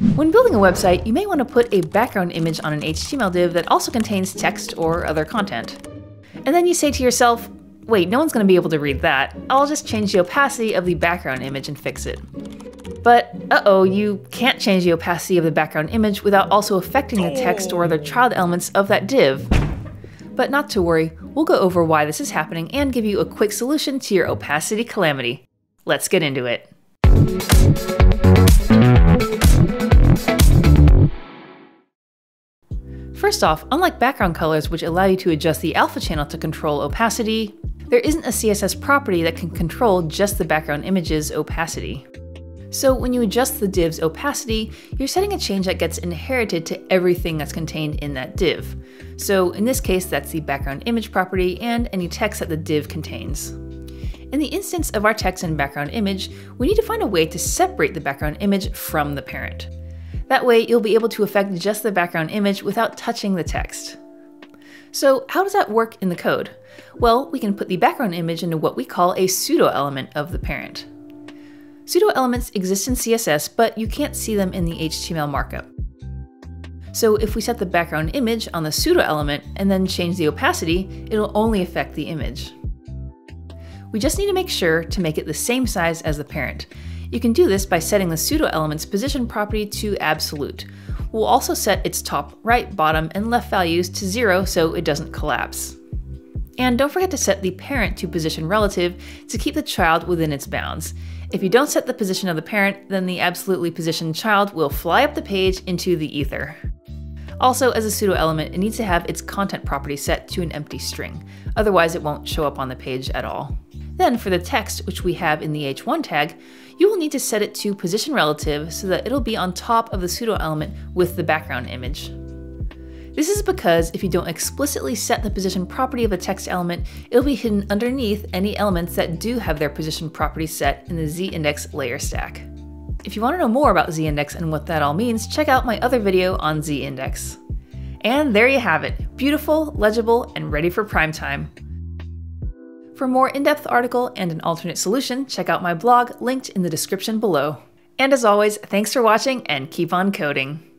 When building a website, you may want to put a background image on an HTML div that also contains text or other content. And then you say to yourself, wait, no one's going to be able to read that. I'll just change the opacity of the background image and fix it. But uh-oh, you can't change the opacity of the background image without also affecting the text or other child elements of that div. But not to worry, we'll go over why this is happening and give you a quick solution to your opacity calamity. Let's get into it. First off, unlike background colors which allow you to adjust the alpha channel to control opacity, there isn't a CSS property that can control just the background image's opacity. So when you adjust the div's opacity, you're setting a change that gets inherited to everything that's contained in that div. So in this case, that's the background image property and any text that the div contains. In the instance of our text and background image, we need to find a way to separate the background image from the parent. That way, you'll be able to affect just the background image without touching the text. So how does that work in the code? Well, we can put the background image into what we call a pseudo element of the parent. Pseudo elements exist in CSS, but you can't see them in the HTML markup. So if we set the background image on the pseudo element and then change the opacity, it'll only affect the image. We just need to make sure to make it the same size as the parent. You can do this by setting the pseudo element's position property to absolute. We'll also set its top, right, bottom, and left values to zero so it doesn't collapse. And don't forget to set the parent to position relative to keep the child within its bounds. If you don't set the position of the parent, then the absolutely positioned child will fly up the page into the ether. Also, as a pseudo element, it needs to have its content property set to an empty string, otherwise it won't show up on the page at all. Then for the text, which we have in the h1 tag, you will need to set it to position relative so that it'll be on top of the pseudo element with the background image. This is because if you don't explicitly set the position property of a text element, it'll be hidden underneath any elements that do have their position property set in the z-index layer stack. If you want to know more about z-index and what that all means, check out my other video on z-index. And there you have it, beautiful, legible, and ready for prime time. For more in-depth article and an alternate solution, check out my blog linked in the description below. And as always, thanks for watching and keep on coding.